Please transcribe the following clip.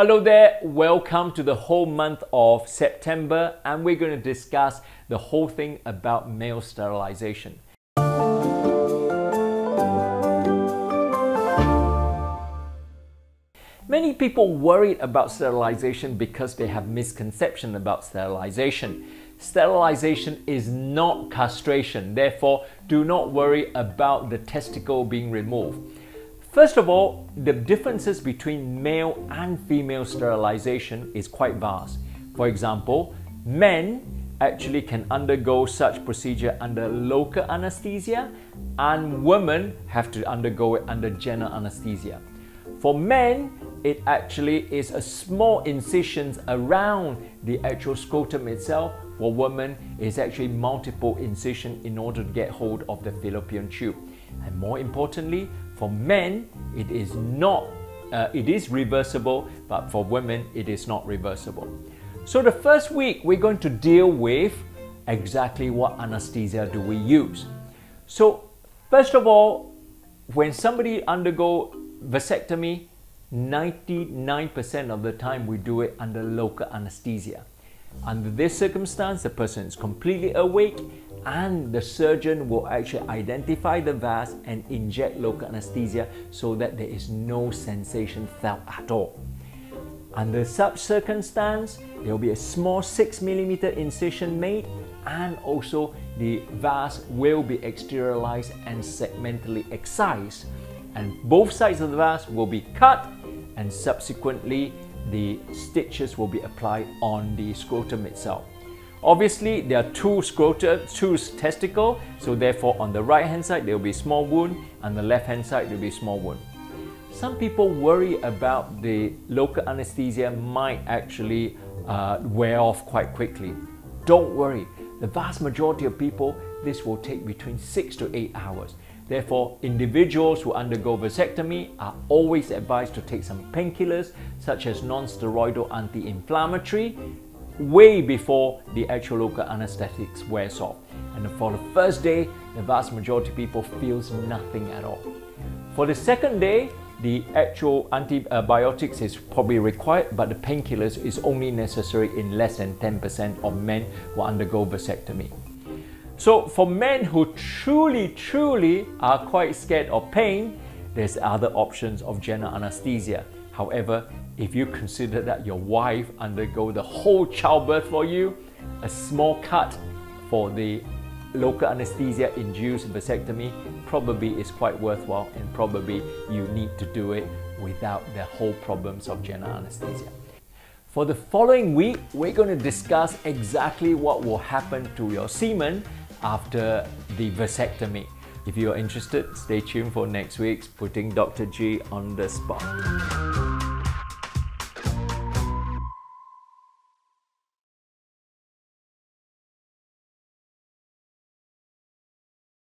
Hello there, welcome to the whole month of September, and we're going to discuss the whole thing about male sterilization. Many people worried about sterilization because they have misconception about sterilization. Sterilization is not castration, therefore do not worry about the testicle being removed. First of all, the differences between male and female sterilization is quite vast. For example, men actually can undergo such procedure under local anesthesia and women have to undergo it under general anesthesia. For men, it actually is a small incisions around the actual scrotum itself. For women, it's actually multiple incision in order to get hold of the fallopian tube. And more importantly, for men, it is not, uh, it is reversible, but for women, it is not reversible. So the first week, we're going to deal with exactly what anesthesia do we use. So first of all, when somebody undergo vasectomy, 99% of the time we do it under local anesthesia. Under this circumstance, the person is completely awake and the surgeon will actually identify the vas and inject local anesthesia so that there is no sensation felt at all. Under such circumstance, there will be a small 6 millimeter incision made and also the vas will be exteriorized and segmentally excised and both sides of the vas will be cut and subsequently the stitches will be applied on the scrotum itself. Obviously, there are two scrota, two testicle, so therefore on the right hand side there will be small wound, and the left hand side there will be small wound. Some people worry about the local anesthesia might actually uh, wear off quite quickly. Don't worry, the vast majority of people, this will take between 6 to 8 hours. Therefore, individuals who undergo vasectomy are always advised to take some painkillers such as non-steroidal anti-inflammatory way before the actual local anesthetics wears off. And for the first day, the vast majority of people feels nothing at all. For the second day, the actual antibiotics is probably required, but the painkillers is only necessary in less than 10% of men who undergo vasectomy. So for men who truly, truly are quite scared of pain, there's other options of general anesthesia. However, if you consider that your wife undergo the whole childbirth for you, a small cut for the local anesthesia induced vasectomy probably is quite worthwhile and probably you need to do it without the whole problems of general anesthesia. For the following week, we're going to discuss exactly what will happen to your semen after the vasectomy. If you are interested, stay tuned for next week's Putting Dr. G on the Spot.